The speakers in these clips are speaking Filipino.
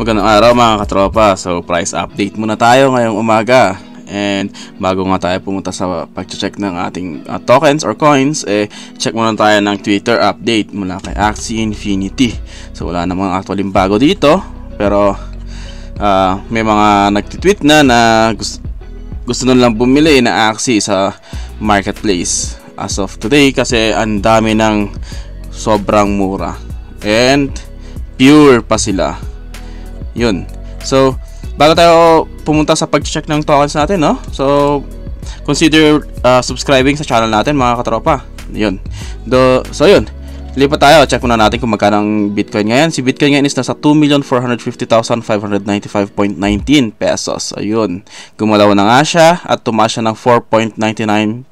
Magandang araw mga katropa. So price update muna tayo ngayong umaga. And bago nga tayo pumunta sa pag-check ng ating uh, tokens or coins, eh, check muna tayo ng Twitter update mula kay Axie Infinity. So wala namang actually bago dito, pero uh, may mga nagtitweet na na gusto, gusto na lang bumili na Axie sa marketplace as of today kasi ang dami ng sobrang mura. And pure pa sila. Yun. So, bago tayo pumunta sa pag-check ng tokens natin, no? So, consider uh, subscribing sa channel natin, mga katropa. Yun. Do, so, yun. Lipat tayo. Check muna natin kung magkano ang Bitcoin ngayon. Si Bitcoin ngayon is nasa 2,450,595.19 pesos. Ayun. Gumalaw na nga siya at tumaas siya ng 4.99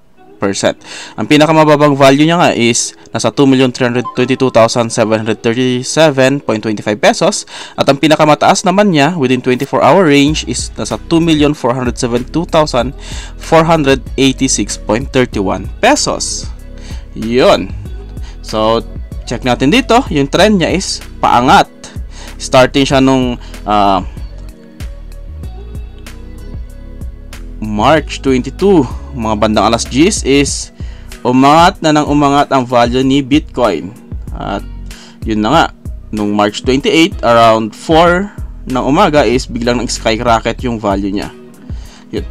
ang pinakamababang value niya nga is nasa 2,322,737.25 pesos at ang pinakamataas naman niya within 24 hour range is nasa 2,472,486.31 pesos. Yun. So, check natin dito. Yung trend niya is paangat. Starting siya nung uh, March 22, mga bandang alas 10 is umangat na ng umangat ang value ni Bitcoin. At yun na nga, nung March 28, around 4 ng umaga is biglang nag-skyrocket yung value niya. Yun.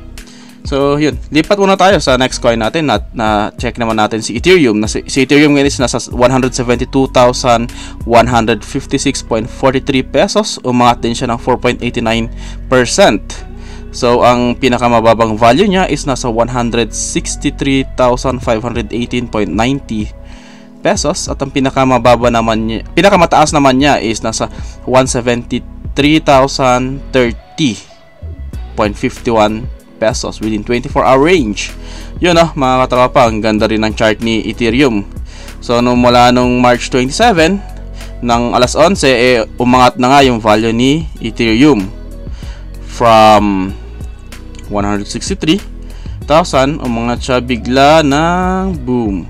So, yun. Lipat muna tayo sa next coin natin na, na check naman natin si Ethereum. Na si, si Ethereum ngayon is nasa 172,156.43 pesos. Umangat din siya ng 4.89%. So, ang pinakamababang value niya is nasa 163,518.90 pesos at ang pinakamababa naman niya, pinakamataas naman niya is nasa 173,030.51 pesos within 24 hour range. Yun oh, mga katropa, ang ganda rin ng chart ni Ethereum. So, nung mula nung March 27 ng alas 11, eh, umangat na nga yung value ni Ethereum from 163,000 umangat siya bigla ng boom.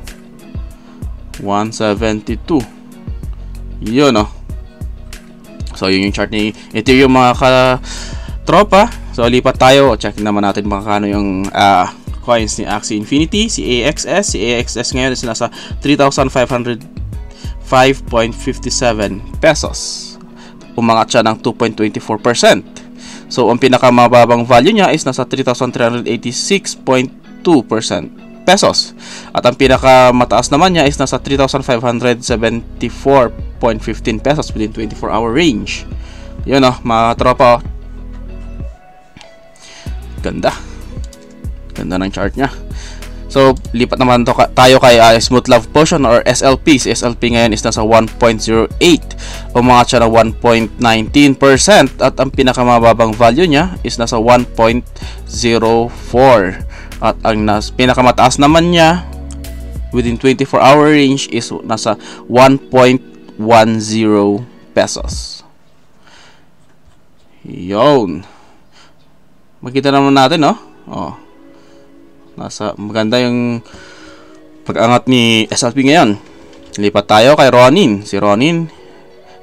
172 yun oh. So yun yung chart ni Ethereum mga ka-tropa. So lipat tayo. Check naman natin makakano yung uh, coins ni Axie Infinity si AXS si AXS ngayon is nasa 3,505.57 pesos. Umangat siya ng 2.24% So, ang pinakamababang value niya is nasa 3,386.2% pesos. At ang pinakamataas naman niya is nasa 3,574.15 pesos within 24 hour range. Yun oh, mga tropa. Oh. Ganda. Ganda ng chart niya. So, lipat naman to tayo kay uh, Smooth Love Potion or SLP. Si SLP ngayon is nasa 1.08. Umangat siya ng 1.19% at ang pinakamababang value niya is nasa 1.04. At ang nas, pinakamataas naman niya within 24 hour range is nasa 1.10 pesos. Yon. Makita naman natin, no? Oh. Nasa maganda yung pag-angat ni SLP ngayon. Lipat tayo kay Ronin. Si Ronin,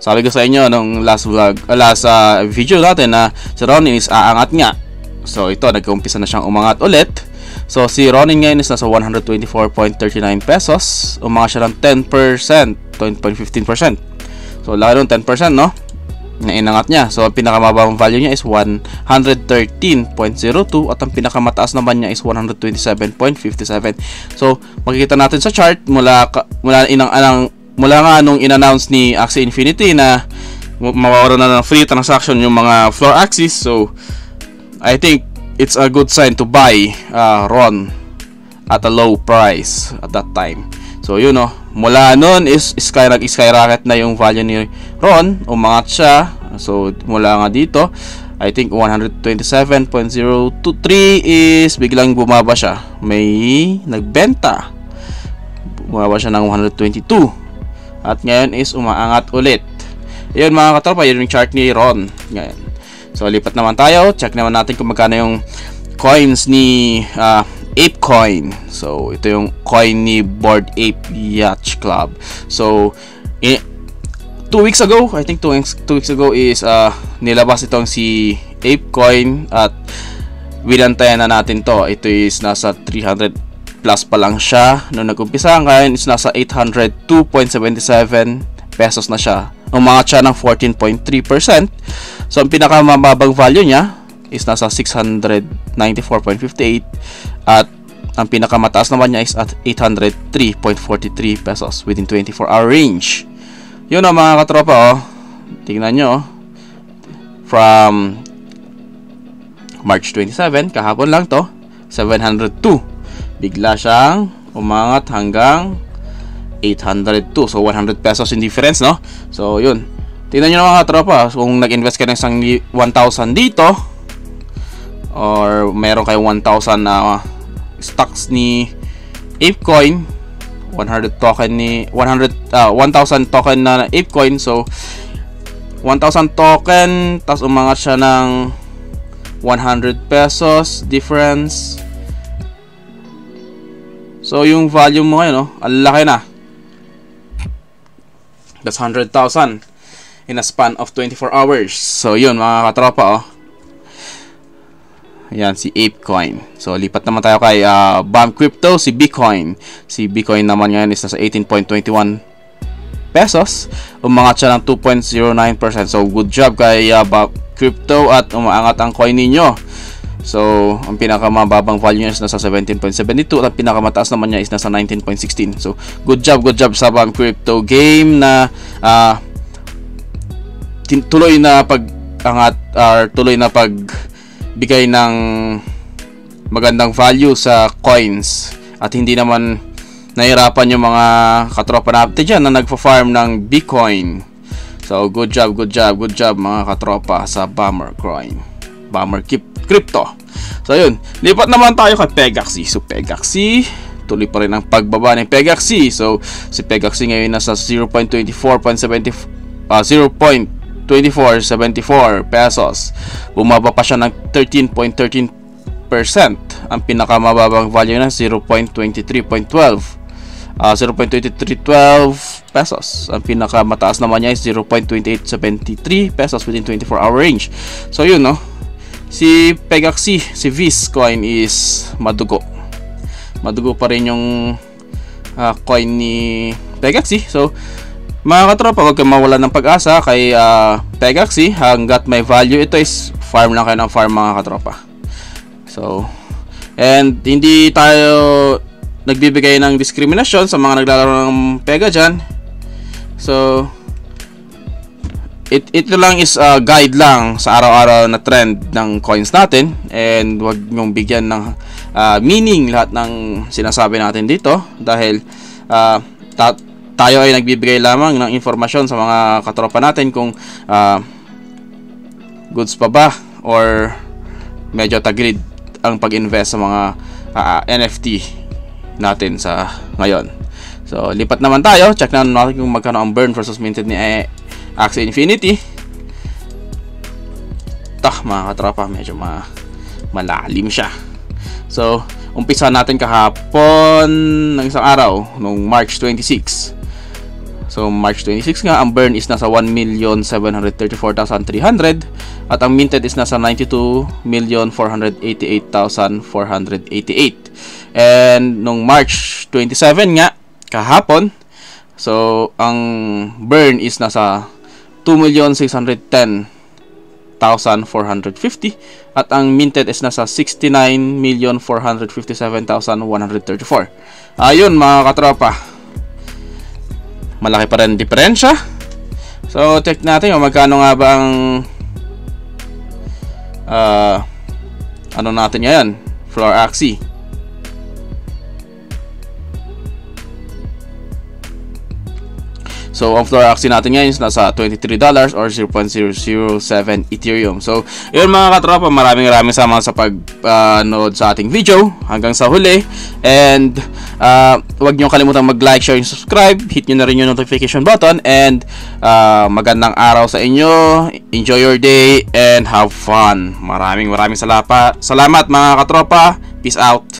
sabi ko sa inyo nung last vlog, uh, last uh, video natin na si Ronin is aangat nga. So ito, nag-umpisa na siyang umangat ulit. So si Ronin ngayon is nasa 124.39 pesos. Umangat siya ng 10%, 10.15%. So lalo ng 10%, no? na inangat niya. So, ang pinakamababang value niya is 113.02 at ang pinakamataas naman niya is 127.57. So, makikita natin sa chart mula mula inang anang mula nga nung in-announce ni Axie Infinity na mawawalan na ng free transaction yung mga floor axis. So, I think it's a good sign to buy uh, RON at a low price at that time. So, yun oh. Mula noon is sky nag-skyrocket na yung value ni Ron. Umangat siya. So, mula nga dito, I think 127.023 is biglang bumaba siya. May nagbenta. Bumaba siya ng 122. At ngayon is umaangat ulit. Ayun mga katropa, yun yung chart ni Ron. Ngayon. So, lipat naman tayo. Check naman natin kung magkano yung coins ni uh, Ape Coin. So, ito yung coin ni Board Ape Yacht Club. So, two weeks ago, I think two weeks, two weeks ago is uh, nilabas itong si ApeCoin at winantayan na natin to. Ito is nasa 300 plus pa lang siya nung nag-umpisa. Ngayon is nasa 802.77 pesos na siya. Umangat siya ng 14.3%. So, ang pinakamababang value niya is nasa 694.58 at ang pinakamataas naman niya is at 803.43 pesos within 24 hour range. Yun ang mga katropa oh. Tingnan nyo oh. From March 27, kahapon lang to, 702. Bigla siyang umangat hanggang 802. So 100 pesos in difference, no? So yun. Tingnan nyo mga katropa, kung nag-invest ka ng isang 1,000 dito or meron kayong 1,000 na stocks ni ApeCoin 100 token ni 100 uh, 1000 token na ApeCoin so 1000 token tapos umangat siya ng 100 pesos difference so yung value mo ngayon no ang laki na that's 100,000 in a span of 24 hours so yun mga katropa oh Ayan, si ApeCoin. So, lipat naman tayo kay uh, BAM Crypto, si Bitcoin. Si Bitcoin naman ngayon is nasa 18.21 pesos. Umangat siya ng 2.09%. So, good job kay uh, Crypto at umaangat ang coin ninyo. So, ang pinakamababang value niya is nasa 17.72 at ang pinakamataas naman niya is nasa 19.16. So, good job, good job sa BAM Crypto game na uh, tuloy na pag-angat or tuloy na pag bigay ng magandang value sa coins at hindi naman nahirapan yung mga katropa natin dyan na nagfa-farm ng Bitcoin. So, good job, good job, good job mga katropa sa Bomber Coin. Bomber Crypto. So, yun. Lipat naman tayo kay Pegaxi. So, Pegaxi, tuloy pa rin ang pagbaba ng Pegaxi. So, si Pegaxi ngayon nasa 0.24.70 uh, 0. 24.74 pesos. Bumaba pa siya ng 13.13%. Ang pinakamababang value na 0.23.12. Uh, 0.2312 pesos. Ang pinakamataas naman niya is 0.2873 pesos within 24 hour range. So yun no. Si Pegaxi, si Viz coin is madugo. Madugo pa rin yung uh, coin ni Pegaxi. So mga katropa, huwag kang mawala ng pag-asa kay uh, Pegaxi hanggat may value. Ito is farm lang kayo ng farm mga katropa. So, and hindi tayo nagbibigay ng diskriminasyon sa mga naglalaro ng Pega dyan. So, it, ito lang is uh, guide lang sa araw-araw na trend ng coins natin and wag nyong bigyan ng uh, meaning lahat ng sinasabi natin dito dahil uh, tayo ay nagbibigay lamang ng informasyon sa mga katropa natin kung uh, goods pa ba or medyo tagilid ang pag-invest sa mga uh, NFT natin sa ngayon. So, lipat naman tayo. Check na natin kung magkano ang burn versus minted ni eh, Axie Infinity. Tah, mga katropa, medyo ma malalim siya. So, umpisa natin kahapon ng isang araw, nung March 26. So March 26 nga, ang burn is nasa 1,734,300 at ang minted is nasa 92,488,488. And nung March 27 nga, kahapon, so ang burn is nasa 2,610,450 at ang minted is nasa 69,457,134. Ayun mga katropa, malaki pa rin diferensya. So, check natin kung magkano nga ba ang uh, ano natin ngayon, floor axis. So, ang floor axis natin ngayon is nasa $23 or 0.007 Ethereum. So, yun mga katropa, maraming maraming sama sa pag-nood uh, sa ating video hanggang sa huli. And, uh, huwag nyo kalimutan mag-like, share, and subscribe. Hit nyo na rin yung notification button. And, uh, magandang araw sa inyo. Enjoy your day and have fun. Maraming maraming salapa. salamat mga katropa. Peace out.